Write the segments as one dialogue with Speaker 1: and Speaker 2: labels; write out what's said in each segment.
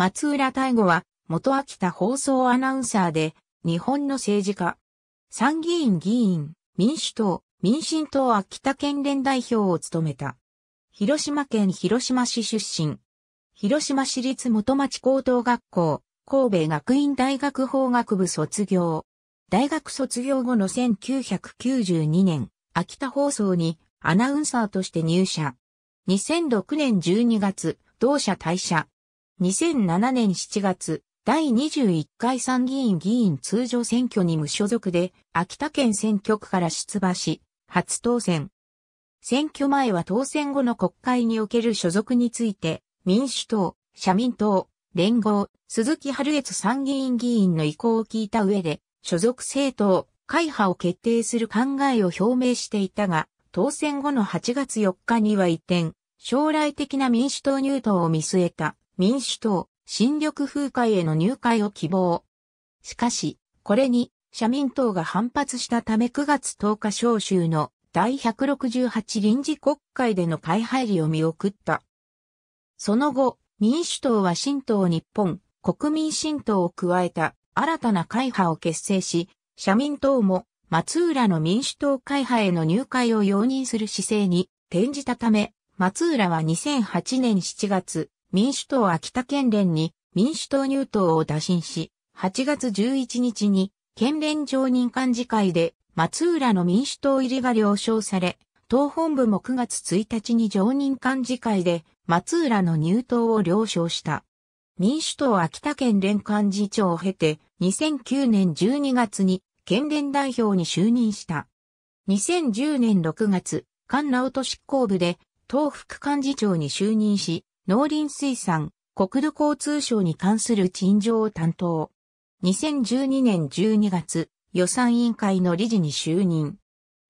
Speaker 1: 松浦大吾は、元秋田放送アナウンサーで、日本の政治家。参議院議員、民主党、民進党秋田県連代表を務めた。広島県広島市出身。広島市立元町高等学校、神戸学院大学法学部卒業。大学卒業後の1992年、秋田放送にアナウンサーとして入社。2006年12月、同社退社。2007年7月、第21回参議院議員通常選挙に無所属で、秋田県選挙区から出馬し、初当選。選挙前は当選後の国会における所属について、民主党、社民党、連合、鈴木春月参議院議員の意向を聞いた上で、所属政党、会派を決定する考えを表明していたが、当選後の8月4日には一転、将来的な民主党入党を見据えた民主党、新緑風会への入会を希望。しかし、これに社民党が反発したため9月10日召集の第168臨時国会での会入りを見送った。その後、民主党は新党日本、国民新党を加えた新たな会派を結成し、社民党も松浦の民主党会派への入会を容認する姿勢に転じたため、松浦は2008年7月、民主党秋田県連に民主党入党を打診し、8月11日に県連常任幹事会で松浦の民主党入りが了承され、党本部も9月1日に常任幹事会で松浦の入党を了承した。民主党秋田県連幹事長を経て、2009年12月に県連代表に就任した。2010年6月、菅直人執行部で党副幹事長に就任し、農林水産、国土交通省に関する陳情を担当。2012年12月、予算委員会の理事に就任。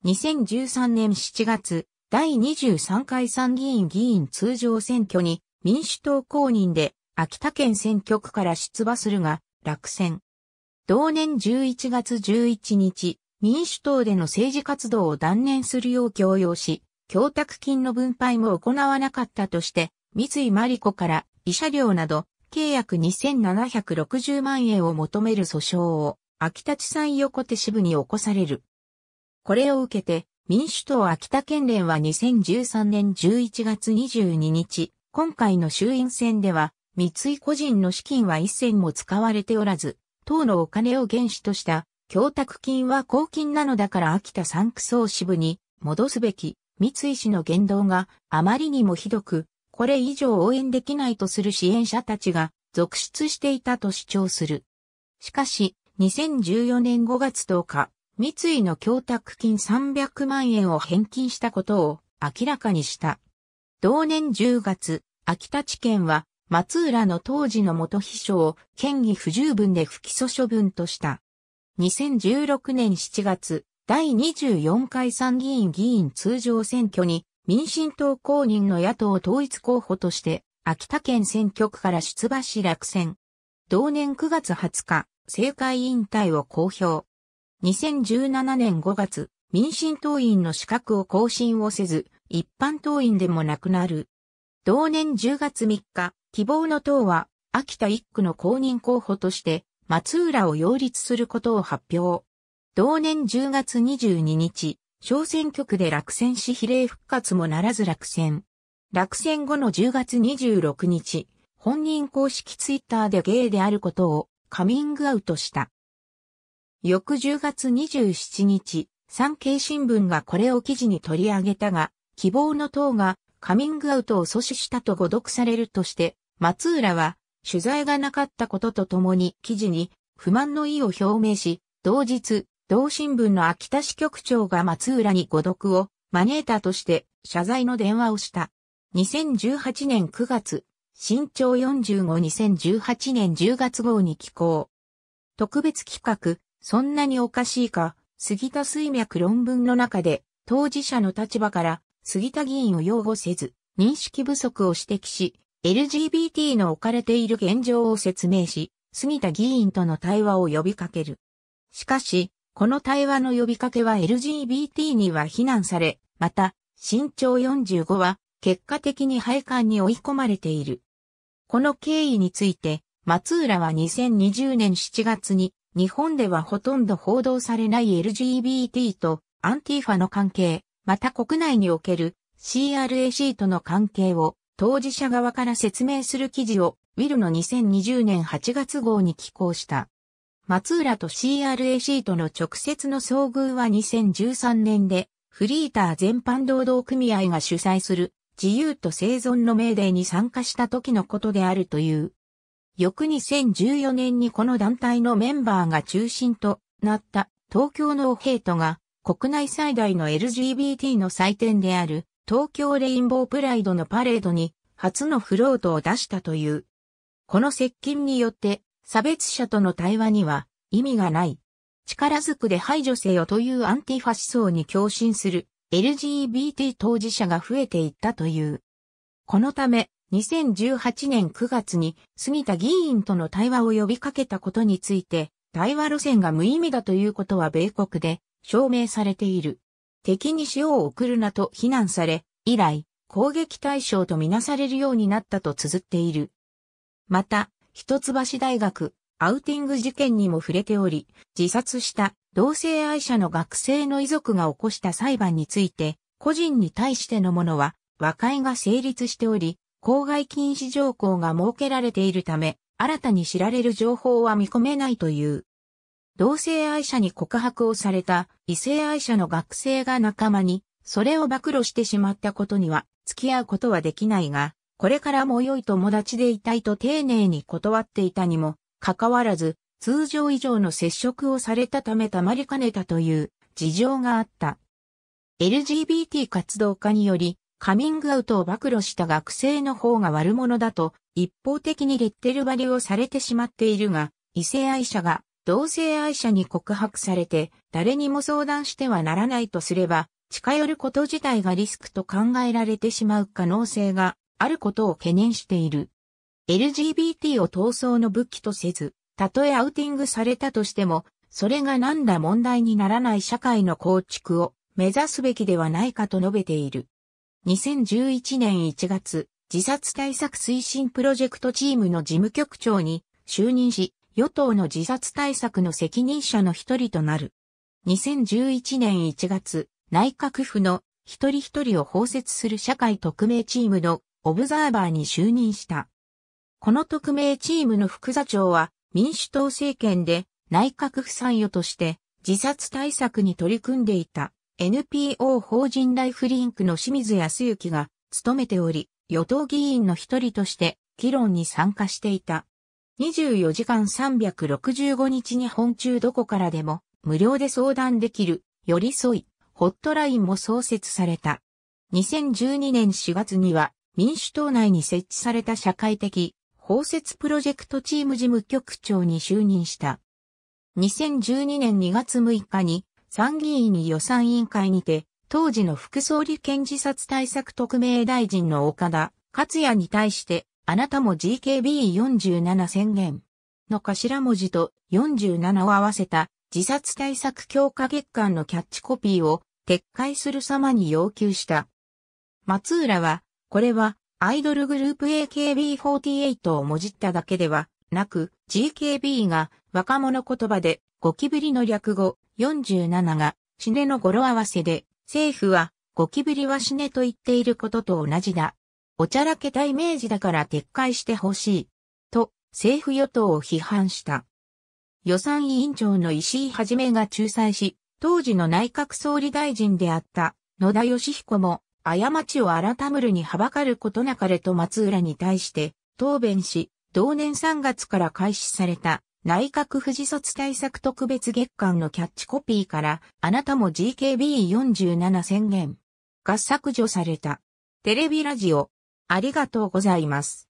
Speaker 1: 2013年7月、第23回参議院議員通常選挙に民主党公認で秋田県選挙区から出馬するが落選。同年11月11日、民主党での政治活動を断念するよう強要し、供託金の分配も行わなかったとして、三井真理子から慰謝料など、契約2760万円を求める訴訟を、秋田地裁横手支部に起こされる。これを受けて、民主党秋田県連は2013年11月22日、今回の衆院選では、三井個人の資金は一銭も使われておらず、党のお金を原資とした供託金は公金なのだから秋田三区総支部に戻すべき三井氏の言動があまりにもひどく、これ以上応援できないとする支援者たちが続出していたと主張する。しかし、2014年5月10日、三井の供託金300万円を返金したことを明らかにした。同年10月、秋田地検は松浦の当時の元秘書を権威不十分で不起訴処分とした。2016年7月、第24回参議院議員通常選挙に民進党公認の野党統一候補として秋田県選挙区から出馬し落選。同年9月20日、政界引退を公表。2017年5月、民進党員の資格を更新をせず、一般党員でもなくなる。同年10月3日、希望の党は、秋田一区の公認候補として、松浦を擁立することを発表。同年10月22日、小選挙区で落選し比例復活もならず落選。落選後の10月26日、本人公式ツイッターでゲイであることをカミングアウトした。翌10月27日、産経新聞がこれを記事に取り上げたが、希望の党がカミングアウトを阻止したと誤読されるとして、松浦は取材がなかったこととともに記事に不満の意を表明し、同日、同新聞の秋田支局長が松浦に誤読を招いたとして謝罪の電話をした。2018年9月、新潮45-2018年10月号に寄稿。特別企画、そんなにおかしいか、杉田水脈論文の中で、当事者の立場から杉田議員を擁護せず、認識不足を指摘し、LGBT の置かれている現状を説明し、杉田議員との対話を呼びかける。しかし、この対話の呼びかけは LGBT には非難され、また、身長45は結果的に廃刊に追い込まれている。この経緯について、松浦は2020年7月に、日本ではほとんど報道されない LGBT とアンティファの関係、また国内における CRAC との関係を当事者側から説明する記事をウィルの2020年8月号に寄稿した。松浦と CRAC との直接の遭遇は2013年で、フリーター全般労働組合が主催する自由と生存の命令に参加した時のことであるという。翌2014年にこの団体のメンバーが中心となった東京のヘイトが国内最大の LGBT の祭典である東京レインボープライドのパレードに初のフロートを出したという。この接近によって差別者との対話には意味がない。力づくで排除せよというアンティファ思想に共振する LGBT 当事者が増えていったという。このため、2018年9月に杉田議員との対話を呼びかけたことについて、対話路線が無意味だということは米国で証明されている。敵に塩を送るなと非難され、以来、攻撃対象とみなされるようになったと綴っている。また、一橋大学、アウティング事件にも触れており、自殺した同性愛者の学生の遺族が起こした裁判について、個人に対してのものは、和解が成立しており、公害禁止条項が設けられているため、新たに知られる情報は見込めないという。同性愛者に告白をされた異性愛者の学生が仲間に、それを暴露してしまったことには付き合うことはできないが、これからも良い友達でいたいと丁寧に断っていたにも、かかわらず、通常以上の接触をされたためたまりかねたという事情があった。LGBT 活動家により、カミングアウトを暴露した学生の方が悪者だと、一方的にレッテル張りをされてしまっているが、異性愛者が同性愛者に告白されて誰にも相談してはならないとすれば、近寄ること自体がリスクと考えられてしまう可能性があることを懸念している。LGBT を闘争の武器とせず、たとえアウティングされたとしても、それが何ら問題にならない社会の構築を目指すべきではないかと述べている。2011年1月、自殺対策推進プロジェクトチームの事務局長に就任し、与党の自殺対策の責任者の一人となる。2011年1月、内閣府の一人一人を包摂する社会特命チームのオブザーバーに就任した。この特命チームの副座長は民主党政権で内閣府参与として自殺対策に取り組んでいた NPO 法人ライフリンクの清水康之が務めており、与党議員の一人として議論に参加していた。24時間365日日本中どこからでも無料で相談できる寄り添いホットラインも創設された。2012年4月には民主党内に設置された社会的包摂プロジェクトチーム事務局長に就任した。2012年2月6日に参議院に予算委員会にて当時の副総理兼自殺対策特命大臣の岡田克也に対してあなたも GKB47 宣言の頭文字と47を合わせた自殺対策強化月間のキャッチコピーを撤回する様に要求した。松浦は、これはアイドルグループ AKB48 をもじっただけではなく GKB が若者言葉でゴキブリの略語47が死ねの語呂合わせで政府はゴキブリは死ねと言っていることと同じだ。おちゃらけたイメージだから撤回してほしい。と、政府与党を批判した。予算委員長の石井はじめが仲裁し、当時の内閣総理大臣であった野田義彦も、過ちを改むるにはばかることなかれと松浦に対して答弁し、同年3月から開始された内閣不自卒対策特別月間のキャッチコピーから、あなたも GKB47 宣言が削除された。テレビラジオありがとうございます。